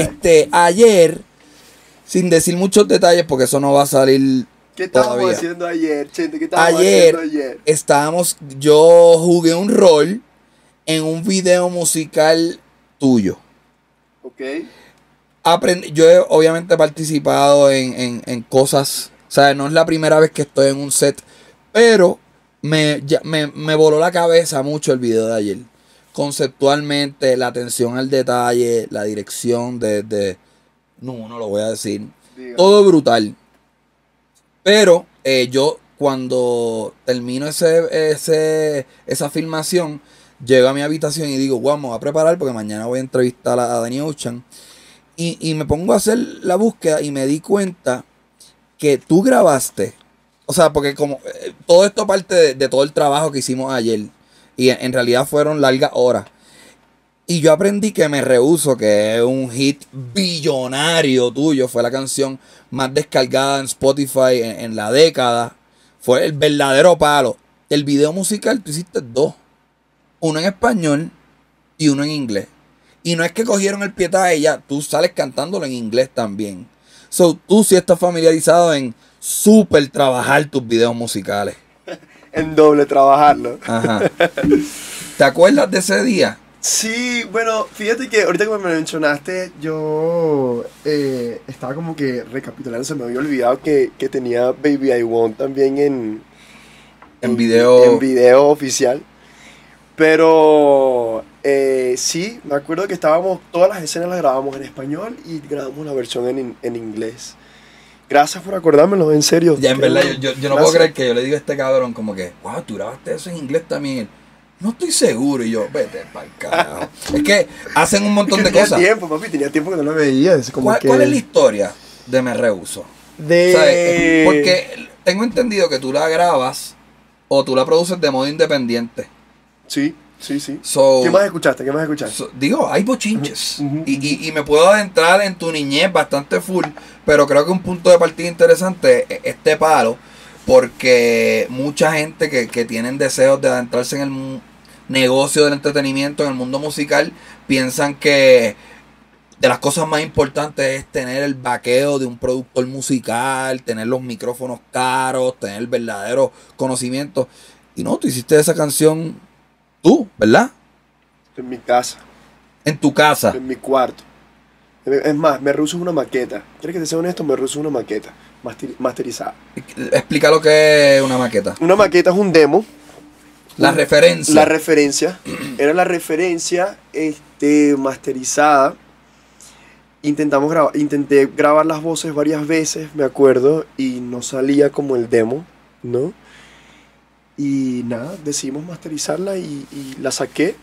Este, ayer, sin decir muchos detalles, porque eso no va a salir ¿Qué estábamos todavía. haciendo ayer, Chente? ¿Qué estábamos Ayer haciendo ayer? estábamos, yo jugué un rol en un video musical tuyo. Ok. Aprendí, yo he obviamente participado en, en- en cosas, o sea, no es la primera vez que estoy en un set, pero me, ya- me, me voló la cabeza mucho el video de ayer. Conceptualmente, la atención al detalle, la dirección de, de- no, no lo voy a decir. Todo brutal. Pero eh, yo cuando termino ese, ese, esa filmación, llego a mi habitación y digo, wow, me voy a preparar porque mañana voy a entrevistar a, a Danny Ocean. Y, y me pongo a hacer la búsqueda y me di cuenta que tú grabaste. O sea, porque como eh, todo esto parte de, de todo el trabajo que hicimos ayer. Y en, realidad fueron largas horas. Y yo aprendí que Me Rehuso, que es un hit billonario tuyo, fue la canción más descargada en Spotify en, en la década. Fue el verdadero palo. El video musical tú hiciste dos. Uno en español y uno en inglés. Y no es que cogieron el pie a ella, tú sales cantándolo en inglés también. So, tú sí estás familiarizado en súper trabajar tus videos musicales. En doble trabajarlo. Ajá. ¿Te acuerdas de ese día? Sí, bueno, fíjate que ahorita que me mencionaste, yo eh, estaba como que recapitulando, se me había olvidado que, que tenía Baby I Want también en, En video. en video oficial. Pero eh, sí, me acuerdo que estábamos, todas las escenas las grabamos en español y grabamos la versión en, en inglés. Gracias por acordármelo, en serio. Ya, en verdad, yo, yo- yo no puedo creer que yo le diga a este cabrón como que, wow, tú grabaste eso en inglés también. No estoy seguro. Y yo, vete pa'l carajo. es que hacen un montón de tenía cosas. tiempo, papi, tenía tiempo que no lo veía. es como ¿Cuál, que- cuál es la historia de Me Rehuso? De... ¿Sabes? Eh, Porque tengo entendido que tú la grabas o tú la produces de modo independiente. Sí, sí, sí. So, ¿Qué más escuchaste? ¿Qué más escuchaste? so- digo, hay bochinches. Y, y- y me puedo adentrar en tu niñez bastante full, pero creo que un punto de partida interesante es este palo, porque mucha gente que, que tienen deseos de adentrarse en el negocio del entretenimiento, en el mundo musical, piensan que de las cosas más importantes es tener el vaqueo de un productor musical, tener los micrófonos caros, tener el verdadero conocimiento. Y no, tú hiciste esa canción tú, ¿verdad? En mi casa, En tu casa. en mi cuarto. Es más, me rehuso una maqueta. ¿Quieres que te sea honesto? Me rehuso una maqueta master- masterizada. Explica lo que es una maqueta. Una maqueta es un demo. La Un- referencia. La referencia. Era la referencia este, masterizada. Intentamos grabar, intenté grabar las voces varias veces, me acuerdo, y no salía como el demo, ¿no? Y nada, decidimos masterizarla y, y la saqué